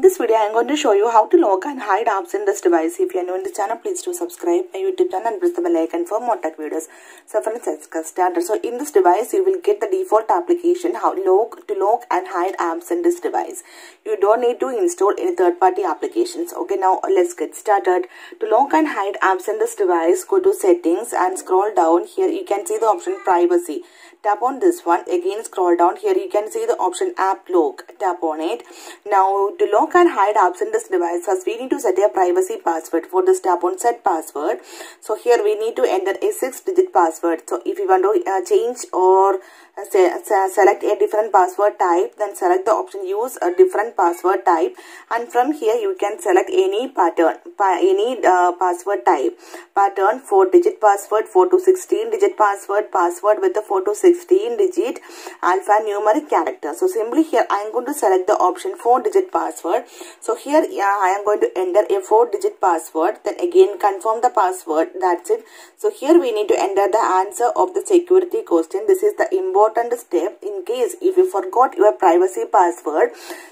In this video, I am going to show you how to lock and hide apps in this device. If you are new in the channel, please do subscribe my YouTube channel and press the bell icon for more tech videos. So friends, let's get started. So in this device, you will get the default application how lock to lock and hide apps in this device. You don't need to install any third-party applications. Okay, now let's get started. To lock and hide apps in this device, go to settings and scroll down. Here you can see the option privacy. Tap on this one. Again, scroll down. Here you can see the option app lock. Tap on it. Now to lock and hide apps in this device, first we need to set a privacy password. For this, tap on set password. So here we need to enter a six-digit password. So if you want to uh, change or uh, se select a different password type, then select the option use a different password type. And from here you can select any pattern, pa any uh, password type. Pattern 4-digit password, 4 to 16-digit password, password with a 4 to 16-digit alphanumeric character. So simply here I am going to select the option 4-digit password. So here yeah, I am going to enter a 4-digit password. Then again confirm the password. That's it. So here we need to enter the answer of the security question. This is the important step in case if you forgot your privacy password.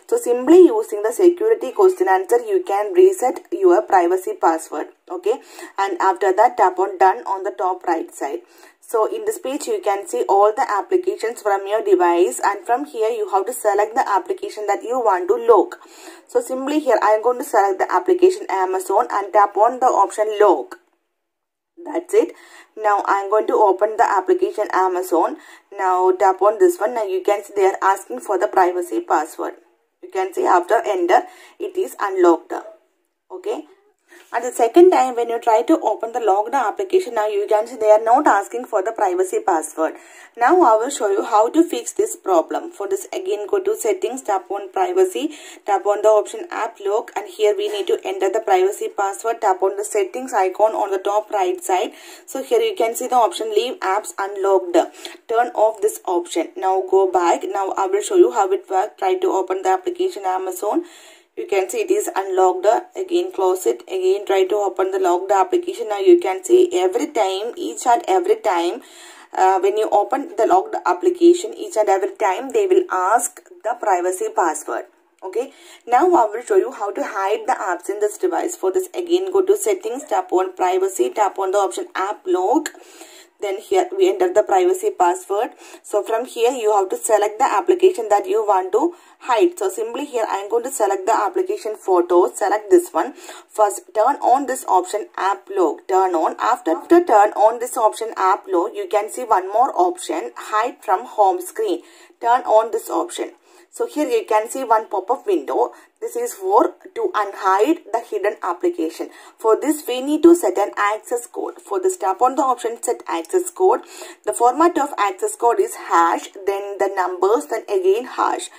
So simply using the security question answer you can reset your privacy password. Okay. And after that tap on done on the top right side. So in this page you can see all the applications from your device and from here you have to select the application that you want to lock. So simply here I am going to select the application Amazon and tap on the option lock. That's it. Now I am going to open the application Amazon. Now tap on this one. Now you can see they are asking for the privacy password. You can see after enter it is unlocked. Okay. At the second time when you try to open the logged application now you can see they are not asking for the privacy password. Now I will show you how to fix this problem. For this again go to settings tap on privacy tap on the option app lock and here we need to enter the privacy password tap on the settings icon on the top right side. So here you can see the option leave apps unlocked. Turn off this option. Now go back. Now I will show you how it works. Try to open the application Amazon you can see it is unlocked. Again close it. Again try to open the locked application. Now you can see every time each and every time uh, when you open the locked application each and every time they will ask the privacy password. Okay? Now i will show you how to hide the apps in this device. For this again go to settings tap on privacy tap on the option app lock then here we enter the privacy password. So from here you have to select the application that you want to hide. So simply here i am going to select the application photos. Select this one. First turn on this option app lock. Turn on. After, after turn on this option app lock you can see one more option hide from home screen. Turn on this option so here you can see one pop-up window. This is for to unhide the hidden application. For this we need to set an access code. For this tap on the option set access code. The format of access code is hash then the numbers then again hash.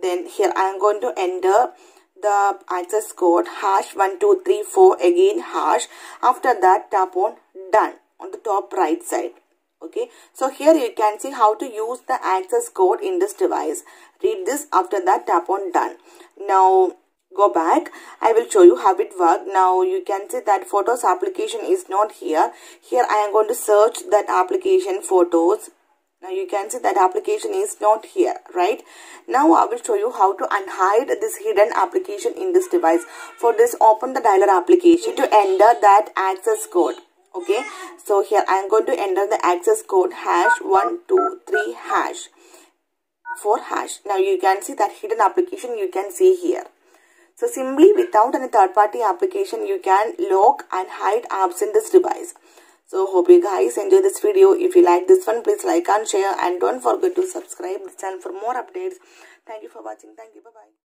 Then here I am going to enter the access code hash 1234 again hash. After that tap on done on the top right side okay? So here you can see how to use the access code in this device. Read this after that tap on done. Now go back. I will show you how it works now you can see that photos application is not here. Here i am going to search that application photos. Now you can see that application is not here right? Now i will show you how to unhide this hidden application in this device. For this open the dialer application to enter that access code okay? So here i am going to enter the access code hash 123 hash. For hash. Now you can see that hidden application you can see here. So simply without any third party application you can lock and hide apps in this device. So hope you guys enjoy this video. If you like this one please like and share. And don't forget to subscribe the channel for more updates. Thank you for watching. Thank you. Bye bye